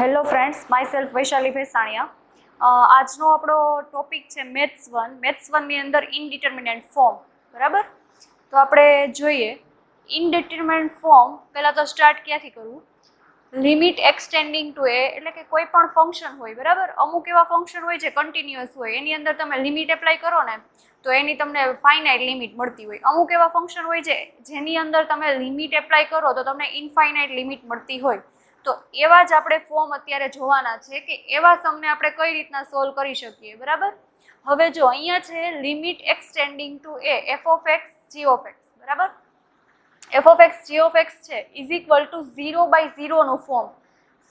Hello friends myself Vaishali Bhesaniya. આજનો આપણો topic છે મેથ્સ વન. મેથ્સ વનની અંદર ઇનડિટર્મિનેન્ટ ફોર્મ બરાબર? તો આપણે જોઈએ. ઇનડિટર્મિનેન્ટ ફોર્મ પહેલાં તો સ્ટાર્ટ ક્યાંથી કરવું? લિમિટ એક્સટેન્ડિંગ ટુ એ એટલે કે કોઈ પણ ફંક્શન હોય, બરાબર? અમુક એવા ફંક્શન હોય જે કન્ટિન્યુઅસ હોય, એની અંદર તમે લિમિટ એપ્લાય કરો ને, તો એની તમને ફાઇનાઇટ લિમિટ મળતી હોય. અમુક એવા ફંક્શન હોય છે જેની અંદર તમે લિમિટ એપ્લાય કરો તો તમને ઇનફાઇનાઇટ લિમિટ મળતી હોય. તો એવા જ આપણે ફોર્મ અત્યારે જોવાના છે કે એવા સમને આપણે કઈ રીતના સોલ્વ કરી શકીએ, બરાબર? હવે જો અહીંયા છે limit x tending to a f of x g of x બરાબર? F of x g of x છે is equal to zero by ઝીરોનું form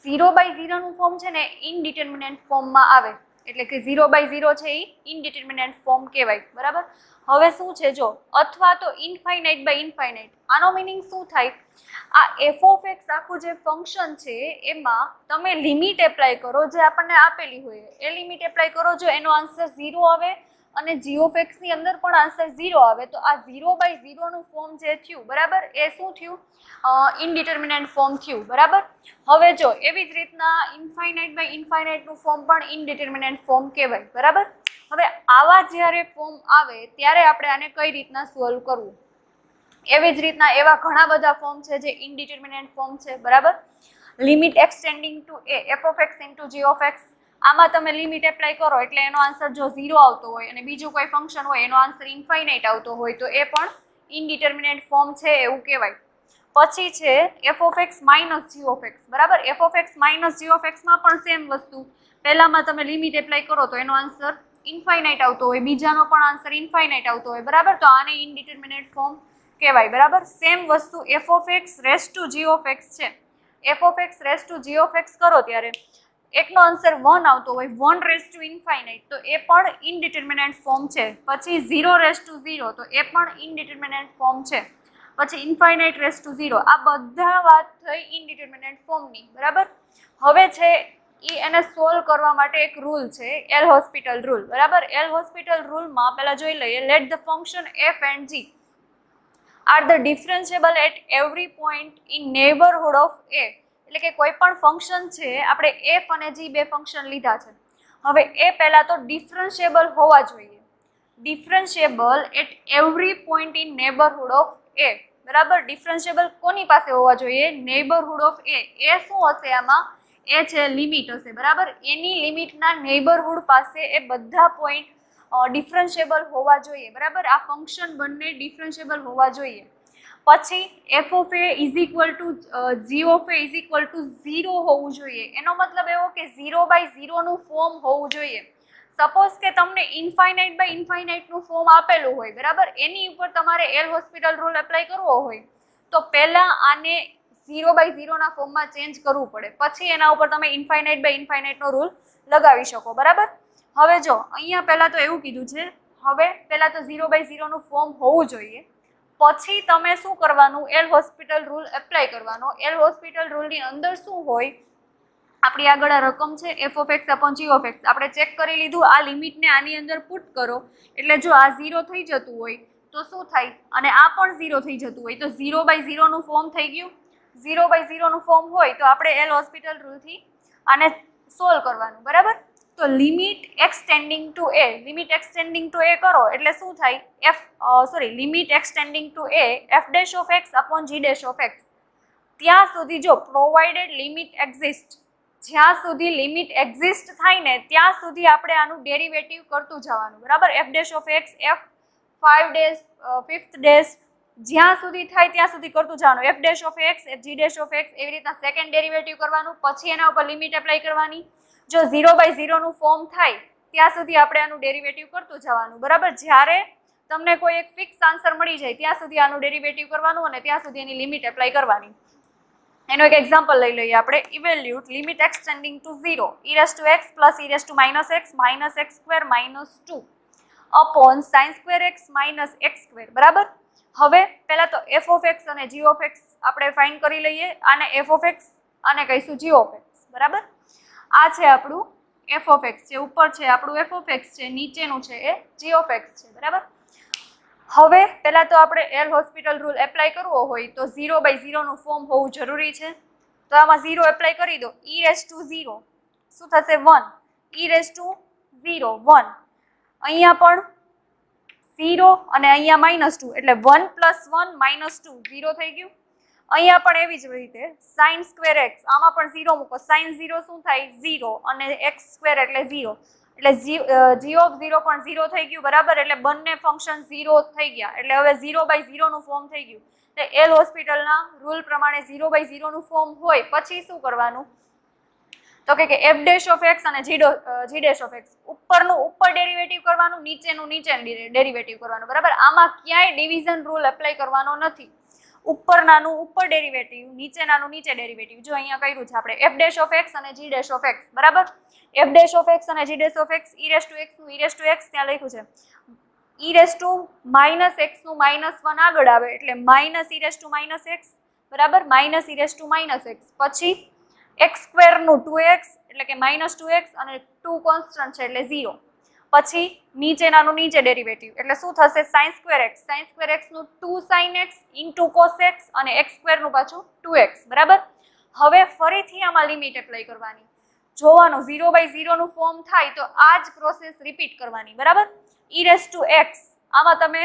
zero by ઝીરોનું ફોર્મ છે ને ઇનડિટર્મિનેન્ટ ફોર્મમાં આવે. એટલે કે ઝીરો બાય ઝીરો છે એ ઇનડિટર્મિનેટ ફોર્મ કહેવાય, બરાબર? હવે શું છે જો, અથવા તો ઇનફાઇનાઇટ બાય ઇનફાઇનાઇટ આનો મિનિંગ શું થાય? આ એફ ઓફ એક્સ આખું જે ફંક્શન છે, એમાં તમે લિમિટ એપ્લાય કરો, જે આપણને આપેલી હોય, એ લિમિટ એપ્લાય કરો, જો એનો આન્સર ઝીરો આવે અને જી ઓફ અંદર પણ આન્સર ઝીરો આવે. તો આ ઝીરો બાય ઝીરોનું ફોર્મ જે થયું, બરાબર? એ શું થયું? ઇનડિટર્મિનેન્ટ ફોર્મ થયું, બરાબર? હવે જો, એવી જ રીતના ઇનફાઇનાઇટ બાય ઇનફાઇનાઇટનું ફોર્મ પણ ઇનડિટર્મિનેન્ટ ફોર્મ કહેવાય, બરાબર? હવે આવા જ્યારે ફોર્મ આવે, ત્યારે આપણે આને કઈ રીતના સોલ્વ કરવું? એવી જ રીતના એવા ઘણા બધા ફોર્મ છે જે ઇનડિટર્મિનેન્ટ ફોર્મ છે, બરાબર? Limit x tending to a f of x into g of આમાં તમે લિમિટ એપ્લાય કરો એટલે એનો આન્સર જો ઝીરો આવતો હોય અને બીજું કોઈ ફંક્શન હોય, એનો આન્સર ઇન્ફાઇનાઇટ આવતો હોય, તો એ પણ ઇનડિટર્મિનેટ ફોર્મ છે એવું કહેવાય. પછી છે f of x minus g of x બરાબર? F of x minus g of એક્સમાં પણ સેમ વસ્તુ. પહેલામાં તમે લિમિટ એપ્લાય કરો તો એનો આન્સર ઇન્ફાઇનાઇટ આવતો હોય, બીજાનો પણ આન્સર ઇન્ફાઇનાઇટ આવતો હોય, બરાબર? તો આને ઇનડિટર્મિનેટ ફોર્મ કહેવાય, બરાબર? સેમ વસ્તુ f of x raised to g of x છે. F of x raised to g of x કરો ત્યારે એકનો આન્સર વન આવતો હોય વન રેસ ટુ ઇન્ફાઇનાઇટ તો એ પણ ઇનડિટર્મિનેન્ટ ફોર્મ છે. પછી ઝીરો રેસ ટુ ઝીરો તો એ પણ ઇનડિટર્મિનેન્ટ ફોર્મ છે. પછી ઇન્ફાઇનાઇટ રેસ ટુ ઝીરો આ બધા વાત થઈ ઇનડિટર્મિનેન્ટ ફોર્મની બરાબર? હવે છે એ એને સોલ્વ કરવા માટે એક રૂલ છે એલ હોસ્પિટલ રૂલ બરાબર? એલ હોસ્પિટલ રૂલમાં પહેલાં જોઈ લઈએ let the function f and g are the differentiable at every point in neighbourhood of a એટલે કે કોઈ પણ ફંક્શન છે, આપણે એફ અને જી બે ફંક્શન લીધા છે. હવે એ પહેલાં તો ડિફરન્શિયેબલ હોવા જોઈએ. Differentiable at every point in neighbourhood of a બરાબર? ડિફરન્શિયેબલ કોની પાસે હોવા જોઈએ? નેબરહુડ ઓફ એ એ શું હશે આમાં? એ છે લિમિટ હશે. બરાબર? એની લિમિટના નેબરહુડ પાસે એ બધા પોઈન્ટ ડિફરન્શિયેબલ હોવા જોઈએ. બરાબર? આ ફંક્શન બંને ડિફરન્શિયેબલ હોવા જોઈએ. પછી f of a is equal to g of a is equal to zero હોવું જોઈએ. એનો મતલબ એવો કે ઝીરો બાય ઝીરોનું ફોર્મ હોવું જોઈએ. સપોઝ કે તમને ઇન્ફાઇનાઇટ બાય ઇન્ફાઇનાઇટનું ફોર્મ આપેલું હોય, બરાબર? એની ઉપર તમારે એલ હોસ્પિટલ રૂલ એપ્લાય કરવો હોય, તો પહેલાં આને ઝીરો બાય ઝીરોના ફોર્મમાં ચેન્જ કરવું પડે. પછી એના ઉપર તમે ઇન્ફાઇનાઇટ બાય ઇન્ફાઇનાઇટનો રૂલ લગાવી શકો, બરાબર? હવે જો, અહીંયા પહેલાં તો એવું કીધું છે, હવે પહેલાં તો ઝીરો બાય ઝીરોનું ફોર્મ હોવું જોઈએ. પછી તમે શું કરવાનું? એલ હોસ્પિટલ રૂલ એપ્લાય કરવાનો. એલ હોસ્પિટલ રૂલની અંદર શું હોય? આપણી આગળ આ રકમ છે f of x upon g of x આપણે ચેક કરી લીધું, આ લિમિટને આની અંદર પુટ કરો. એટલે જો આ ઝીરો થઈ જતું હોય, તો શું થાય? અને આ પણ ઝીરો થઈ જતું હોય. તો ઝીરો બાય ઝીરોનું ફોર્મ થઈ ગયું. ઝીરો બાય ઝીરોનું ફોર્મ હોય, તો આપણે એલ હોસ્પિટલ રૂલથી આને સોલ્વ કરવાનું. બરાબર? તો limit x tending to a, limit x tending to a કરો એટલે શું થાય? F sorry limit x tending to a, f dash of x upon g dash of x. ત્યાં સુધી જો પ્રોવાઇડેડ લિમિટ એક્ઝિસ્ટ, જ્યાં સુધી લિમિટ એક્ઝિસ્ટ થાય ને, ત્યાં સુધી આપણે આનું ડેરિવેટિવ કરતું જવાનું, બરાબર? F dash of x, f, five days fifth days જ્યાં સુધી થાય ત્યાં સુધી કરતું જવાનું. F dash of x, f g dash of x એવી રીતના સેકન્ડ ડેરિવેટિવ કરવાનું, પછી એના ઉપર લિમિટ એપ્લાય કરવાની જો ઝીરો બાય ઝીરોનું ફોર્મ થાય, ત્યાં સુધી આપણે આનું ડેરિવેટિવ કરતું જવાનું, બરાબર? જ્યારે તમને કોઈ એક ફિક્સ આન્સર મળી જાય, ત્યાં સુધી આનું ડેરિવેટિવ કરવાનું અને ત્યાં સુધી એની લિમિટ એપ્લાય કરવાની. એનો એક એક્ઝામ્પલ લઈ લઈએ આપણે. Evaluate limit x tending to zero e raised to x plus e raised to minus x minus x square minus two upon sine square x minus x square બરાબર? હવે પહેલાં તો એફ ઓફ એક્સ અને g of x આપણે find કરી લઈએ, આને F of x અને કહીશું જી ઓફ એક્સ બરાબર? આ છે આપણું એફ ઓફ એક્સ છે ઉપર છે આપણું એફ ઓફ એક્સ છે, નીચેનું છે એ જી ઓફ એક્સ છે, બરાબર? હવે પહેલાં તો આપણે એલ હોસ્પિટલ રૂલ એપ્લાય કરવો હોય તો ઝીરો બાય ઝીરોનું ફોર્મ હોવું જરૂરી છે. તો આમાં ઝીરો એપ્લાય કરી દો. ઈ રેસ ટુ ઝીરો શું થશે? One e raised to zero one અહીંયા પણ ઝીરો અને અહીંયા માઇનસ ટુ એટલે one plus one minus two zero થઈ ગયું. અહીંયા પણ એવી જ રીતે સાઇન સ્ક્વેર એક્સ આમાં પણ ઝીરો મૂકો. સાઇન ઝીરો શું થાય? ઝીરો અને એક્સ સ્ક્વેર એટલે ઝીરો એટલે જી ઓફ ઝીરો પણ ઝીરો થઈ ગયું, બરાબર? એટલે બંને ફંક્શન ઝીરો થઈ ગયા. એટલે હવે ઝીરો બાય ઝીરોનું ફોર્મ થઈ ગયું. એટલે એલ હોસ્પિટલના રૂલ પ્રમાણે ઝીરો બાય ઝીરોનું ફોર્મ હોય, પછી શું કરવાનું? તો કે એફ ડેશ ઓફ એક્સ અને જીડો જી ડેશ ઓફ એક્સ ઉપરનું, ઉપર ડેરિવેટિવ કરવાનું, નીચેનું નીચે ડેરિવેટિવ કરવાનું, બરાબર? આમાં ક્યાંય ડિવિઝન રૂલ એપ્લાય કરવાનો નથી. ઉપરનાનું, ઉપર ડેરિવેટિવ નીચેનાનું, નીચે ડેરિવેટિવ જો અહીંયા કર્યું છે આપણે એફ ડેશ ઓફ એક્સ અને જી ડેશ ઓફ એક્સ બરાબર? એફ ડેશ ઓફ એક્સ અને g dash of x e raised to એક્સનું e race to x ત્યાં લખ્યું છે. ઈ રેસ ટુ માઇનસ એક્સનું માઇનસ વન આગળ આવે, એટલે minus e raised to minus x બરાબર? Minus e raised to minus x પછી એક્સ સ્ક્વેરનું ટુ એક્સ એટલે કે માઇનસ ટુ એક્સ અને ટુ કોન્સ્ટન્ટ છે, એટલે ઝીરો પછી નીચેનાનું નીચે ડેરિવેટિવ એટલે શું થશે? Sine square x sine square એક્સનું two sine x into cos x અને એક્સ સ્ક્વેરનું પાછું ટુ એક્સ બરાબર? હવે ફરીથી આમાં લિમિટ એપ્લાય કરવાની. જોવાનું ઝીરો બાય ઝીરોનું ફોર્મ થાય તો આ જ પ્રોસેસ રિપીટ કરવાની. બરાબર? ઇરેસ ટુ એક્સ આમાં તમે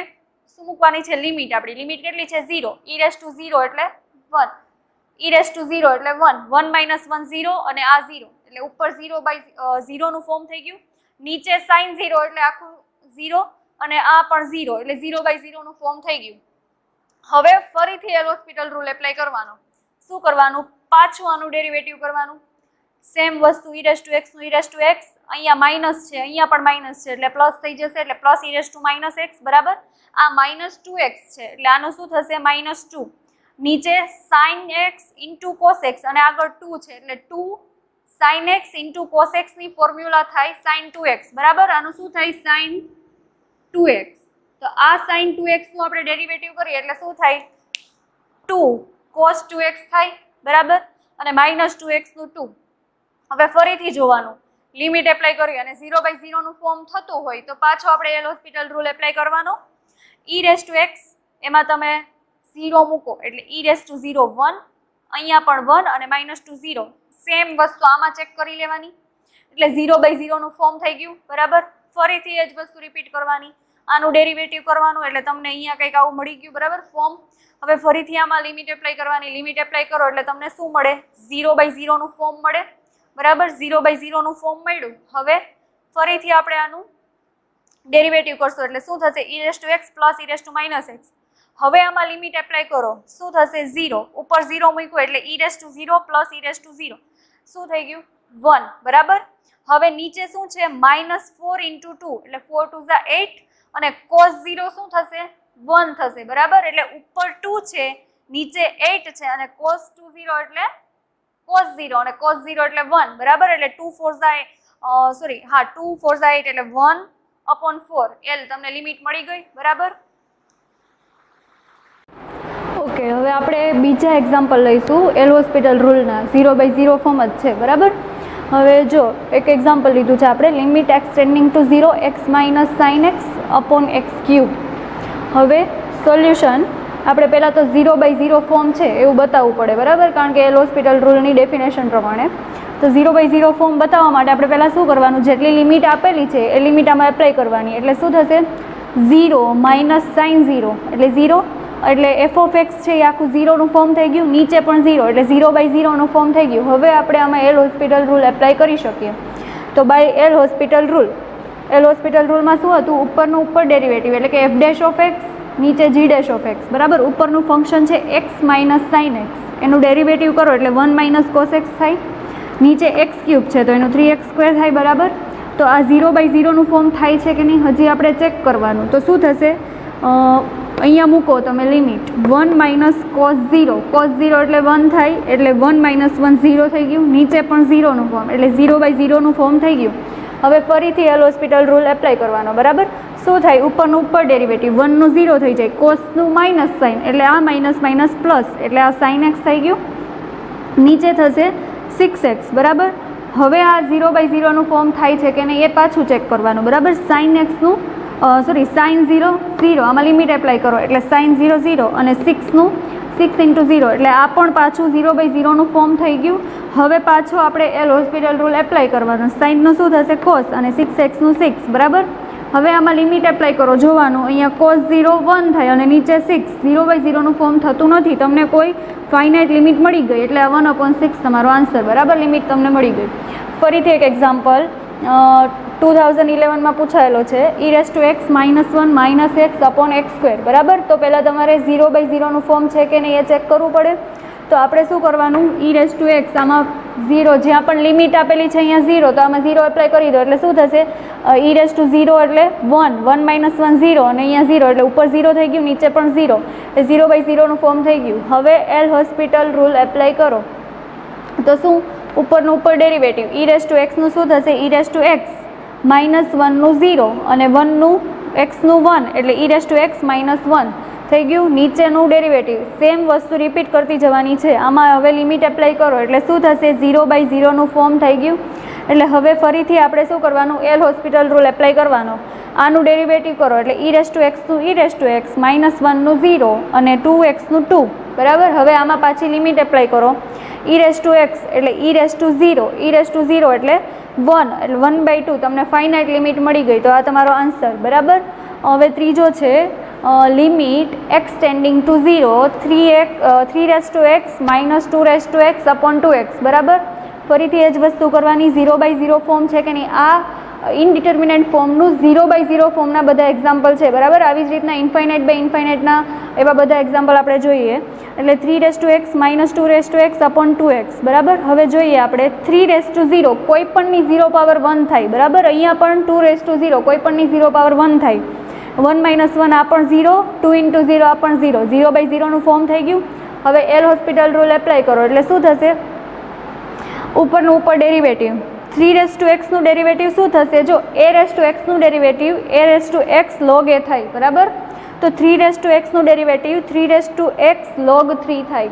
શું મૂકવાની છે? લિમિટ આપણી. લિમિટ કેટલી છે? Zero e raised raised to zero એટલે one e raised raised to zero એટલે one one minus one zero અને આ ઝીરો એટલે ઉપર ઝીરો બાય ઝીરોનું ફોર્મ થઈ ગયું. નીચે સાઇન ઝીરો એટલે આખું ઝીરો અને આ પણ ઝીરો એટલે ઝીરો બાય ઝીરોનું ફોર્મ થઈ ગયું. હવે ફરીથી એલ હોસ્પિટલ રૂલ એપ્લાય કરવાનો. શું કરવાનું? પાછું આનું ડેરિવેટિવ કરવાનું. સેમ વસ્તુ ઈ ટુ એક્સનું ઈ રેસ ટુ એક્સ અહીંયા માઇનસ છે, અહીંયા પણ માઇનસ છે, એટલે પ્લસ થઈ જશે, એટલે plus e raised to minus x બરાબર? આ માઇનસ ટુ એક્સ છે, એટલે આનું શું થશે? માઇનસ ટુ નીચે sin x into cos x અને આગળ ટુ છે, એટલે two sin x into cos એક્સની formula થાય સાઇન ટુ એક્સ બરાબર? આનું શું થાય? સાઇન ટુ એક્સ તો આ સાઇન ટુ એક્સનું આપણે ડેરિવેટિવ કરીએ એટલે શું થાય? ટુ કોસ ટુ એક્સ થાય. બરાબર? અને માઇનસ ટુ એક્સનું ટુ હવે ફરીથી જોવાનું. લિમિટ એપ્લાય કરી અને ઝીરો બાય ઝીરોનું ફોર્મ થતું હોય તો પાછો આપણે એલ હોસ્પિટલ રૂલ એપ્લાય કરવાનો. ઈ રેસ ટુ એક્સ એમાં તમે ઝીરો મૂકો. એટલે e raised to zero one અહીંયા પણ વન અને માઇનસ ટુ ઝીરો સેમ વસ્તુ આમાં ચેક કરી લેવાની. એટલે ઝીરો બાય ઝીરોનું ફોર્મ થઈ ગયું, બરાબર? ફરીથી એ જ વસ્તુ રિપીટ કરવાની. આનું ડેરિવેટિવ કરવાનું, એટલે તમને અહીંયા કંઈક આવું મળી ગયું, બરાબર? ફોર્મ હવે ફરીથી આમાં લિમિટ એપ્લાય કરવાની. લિમિટ એપ્લાય કરો, એટલે તમને શું મળે? ઝીરો બાય ઝીરોનું ફોર્મ મળે. બરાબર? ઝીરો બાય ઝીરોનું ફોર્મ મળ્યું. હવે ફરીથી આપણે આનું ડેરિવેટિવ કરશો. એટલે શું થશે? E raised to x plus e raised to minus x હવે આમાં લિમિટ એપ્લાય કરો. શું થશે? ઝીરો ઉપર ઝીરો મૂક્યું, એટલે e raise to zero plus e raise to zero શું થઈ ગયું? વન. બરાબર? હવે નીચે શું છે? Minus four into two. એટલે ફોર ટુ ઝા એટ અને કોસ ઝીરો શું થશે? વન થશે. બરાબર? એટલે ઉપર ટુ છે, નીચે એટ છે અને કોસ ટુ ઝીરો એટલે કોસ ઝીરો અને કોસ ઝીરો એટલે વન. બરાબર? એટલે ટુ ફોર ઝા સોરી, હા, ટુ ફોર ઝા એટ એટલે વન અપોન ફોર. એલ, તમને લિમિટ મળી ગઈ? બરાબર? ઓકે હવે આપણે બીજા એક્ઝામ્પલ લઈશું. એલ હોસ્પિટલ રૂલના ઝીરો બાય ઝીરો ફોર્મ જ છે, બરાબર? હવે જો, એક એક્ઝામ્પલ લીધું છે આપણે. Limit x tending to zero x minus sine x upon x cube હવે સોલ્યુશન આપણે પહેલાં તો ઝીરો બાય ઝીરો ફોર્મ છે, એવું બતાવવું પડે, બરાબર? કારણ કે એલ હોસ્પિટલ રૂલની ડેફિનેશન પ્રમાણે. તો ઝીરો બાય ઝીરો ફોર્મ બતાવવા માટે આપણે પહેલાં શું કરવાનું? જેટલી લિમિટ આપેલી છે, એ લિમિટ આમાં એપ્લાય કરવાની. એટલે શું થશે? ઝીરો માઇનસ સાઇન ઝીરો એટલે ઝીરો એટલે એફ ઓફ એક્સ છે એ આખું ઝીરોનું ફોર્મ થઈ ગયું, નીચે પણ ઝીરો એટલે ઝીરો બાય ઝીરોનું ફોર્મ થઈ ગયું. હવે આપણે આમાં એલ હોસ્પિટલ રૂલ એપ્લાય કરી શકીએ. તો by L Hospital rule L Hospital રૂલમાં શું હતું? ઉપરનું ઉપર ડેરિવેટિવ એટલે કે એફ ડેશ ઓફ એક્સ નીચે જી ડેશ ઓફ એક્સ બરાબર? ઉપરનું ફંક્શન છે એક્સ માઇનસ સાઇન એક્સ એનું ડેરિવેટિવ કરો, એટલે વન માઇનસ કોસ એક્સ થાય. નીચે એક્સ ક્યુબ છે, તો એનું થ્રી એક્સ સ્ક્વેર થાય, બરાબર? તો આ ઝીરો બાય ઝીરોનું ફોર્મ થાય છે કે નહીં? હજી આપણે ચેક કરવાનું. તો શું થશે? અહીંયા મૂકો તમે limit one minus cos zero cos zero એટલે વન થાય, એટલે વન માઇનસ વન ઝીરો થઈ ગયું. નીચે પણ ઝીરોનું ફોર્મ એટલે ઝીરો બાય ઝીરોનું ફોર્મ થઈ ગયું. હવે ફરીથી એલ હોસ્પિટલ રૂલ એપ્લાય કરવાનો, બરાબર? શું થાય? ઉપરનું ઉપર ડેરિવેટિવ વનનું ઝીરો થઈ જાય. કોસનું માઇનસ સાઇન એટલે આ માઇનસ માઇનસ પ્લસ એટલે આ સાઇન એક્સ થઈ ગયું. નીચે થશે સિક્સ એક્સ બરાબર? હવે આ ઝીરો બાય ઝીરોનું ફોર્મ થાય છે કે નહીં એ પાછું ચેક કરવાનું, બરાબર? સાઇન એક્સનું સોરી સાઇન ઝીરો ઝીરો આમાં લિમિટ એપ્લાય કરો. એટલે સાઇન ઝીરો ઝીરો અને સિક્સનું સિક્સ ઇન્ટુ ઝીરો એટલે આ પણ પાછું ઝીરો બાય ઝીરોનું ફોર્મ થઈ ગયું. હવે પાછો આપણે એલ હોસ્પિટલ રૂલ એપ્લાય કરવાનો. સાઇનનું શું થશે? કોસ અને સિક્સ એક્સનું સિક્સ બરાબર? હવે આમાં લિમિટ એપ્લાય કરો. જોવાનું, અહીંયા કોસ ઝીરો વન થાય અને નીચે સિક્સ ઝીરો બાય ઝીરોનું ફોર્મ થતું નથી. તમને કોઈ ફાઇનાઇટ લિમિટ મળી ગઈ. એટલે આ વન અપોન સિક્સ તમારો આન્સર બરાબર? લિમિટ તમને મળી ગઈ. ફરીથી એક એક્ઝામ્પલ ટુ થાઉઝન્ડ ઇલેવનમાં પૂછાયેલો છે. E raised to x minus one minus x upon x square બરાબર? તો પહેલાં તમારે ઝીરો બાય ઝીરોનું ફોર્મ છે કે નહીં એ ચેક કરવું પડે. તો આપણે શું કરવાનું? ઈ રેસ ટુ એક્સ આમાં ઝીરો જ્યાં પણ લિમિટ આપેલી છે અહીંયા ઝીરો તો આમાં ઝીરો એપ્લાય કરી દો. એટલે શું થશે? ઈ રેસ ટુ ઝીરો એટલે one one minus one zero અને અહીંયા ઝીરો એટલે ઉપર ઝીરો થઈ ગયું, નીચે પણ ઝીરો એટલે ઝીરો બાય ઝીરોનું ફોર્મ થઈ ગયું. હવે એલ હોસ્પિટલ રૂલ એપ્લાય કરો. તો શું? ઉપરનું ઉપર ડેરિવેટિવ ઈ રેસ ટુ એક્સનું શું થશે? E raised to x minus વનનું zero અને વનનું એક્સનું વન એટલે e to x minus one થઈ ગયું. નીચેનું ડેરિવેટિવ સેમ વસ્તુ રિપીટ કરતી જવાની છે. આમાં હવે લિમિટ એપ્લાય કરો. એટલે શું થશે? ઝીરો બાય ઝીરોનું ફોર્મ થઈ ગયું. એટલે હવે ફરીથી આપણે શું કરવાનું? એલ હોસ્પિટલ રૂલ એપ્લાય કરવાનો. આનું ડેરિવેટિવ કરો. એટલે e race to એક્સનું e raised to x minus વનનું zero અને ટુ એક્સનું ટુ. બરાબર? હવે આમાં પાછી લિમિટ એપ્લાય કરો. ઈ રેસ ટુ એક્સ એટલે e raise to zero e raise to zero એટલે વન એટલે વન બાય ટુ તમને ફાઇનાઇટ લિમિટ મળી ગઈ. તો આ તમારો આન્સર બરાબર? હવે ત્રીજો છે limit x tending to zero three એક three raised to x minus two raised to x upon two x બરાબર? ફરીથી એ જ વસ્તુ કરવાની. ઝીરો બાય ઝીરો ફોર્મ છે કે નહીં? આ ઇનડિટર્મિનેન્ટ ફોર્મનું ઝીરો બાય ઝીરો ફોર્મના બધા એક્ઝામ્પલ છે, બરાબર? આવી જ રીતના ઇન્ફાઇનાઇટ બાય ઇન્ફાઇનાઇટના એવા બધા એક્ઝામ્પલ આપણે જોઈએ. એટલે three raised to x minus two raised to x upon two x બરાબર? હવે જોઈએ આપણે થ્રી રેસ ટુ ઝીરો કોઈ પણની ઝીરો પાવર વન થાય, બરાબર? અહીંયા પણ ટુ રેસ ટુ ઝીરો કોઈ પણની ઝીરો પાવર વન થાય. વન માઇનસ વન આ પણ ઝીરો ટુ ઇન્ટુ ઝીરો આ પણ ઝીરો ઝીરો બાય ઝીરોનું ફોર્મ થઈ ગયું. હવે એલ હોસ્પિટલ રૂલ એપ્લાય કરો, એટલે શું થશે? ઉપરનું, ઉપર ડેરિવેટિવ થ્રી રેસ ટુ એક્સનું ડેરિવેટિવ શું થશે? જો a raise to એક્સનું derivative, a raise to x log a થાય, બરાબર? તો three race to એક્સનું derivative, three raise to x log three થાય.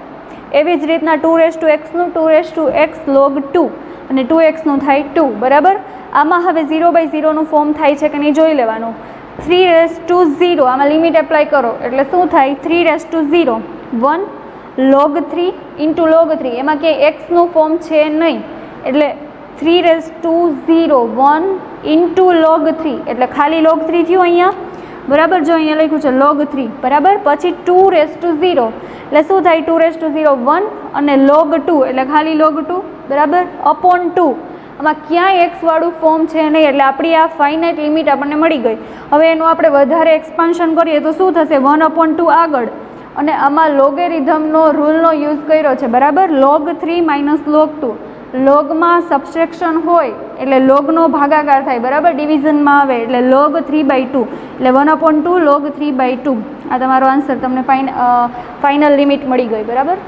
એવી જ રીતના two race to એક્સનું two raise to x log two, અને ટુ એક્સનું થાય ટુ, બરાબર? આમાં હવે ઝીરો બાય ઝીરોનું ફોર્મ થાય છે કે નહીં જોઈ લેવાનું. થ્રી રેસ ટુ ઝીરો, આમાં લિમિટ એપ્લાય કરો, એટલે શું થાય? Three raise to zero, one log three, into log three, એમાં ક્યાંય એક્સનું ફોર્મ છે નહીં. એટલે three raise to zero one into log three. એટલે ખાલી લોગ થ્રી થયું અહીંયા? બરાબર, જો અહીંયા લખ્યું છે લોગ થ્રી. બરાબર? પછી ટુ રેસ ટુ ઝીરો. એટલે શું થાય? Two raise to zero one અને લોગ ટુ. એટલે ખાલી લોગ ટુ? બરાબર? Upon two. આમાં ક્યાંય એક્સવાળું ફોર્મ છે નહીં. એટલે આપણી આ ફાઇનાઇટ લિમિટ આપણને મળી ગઈ. હવે એનું આપણે વધારે એક્સપાન્શન કરીએ તો શું થશે? વન અપોન ટુ આગળ. અને આમાં લોગેરિધમનો રૂલનો યુઝ કર્યો છે. બરાબર? Log three minus log two. લોગમાં subtraction હોય, એટલે લોગનો ભાગાકાર થાય, બરાબર? ડિવિઝનમાં આવે, એટલે લોગ થ્રી બાય ટુ, એટલે one upon two log three by two. આ તમારો આન્સર, તમને ફાઇન ફાઇનલ લિમિટ મળી ગઈ, બરાબર?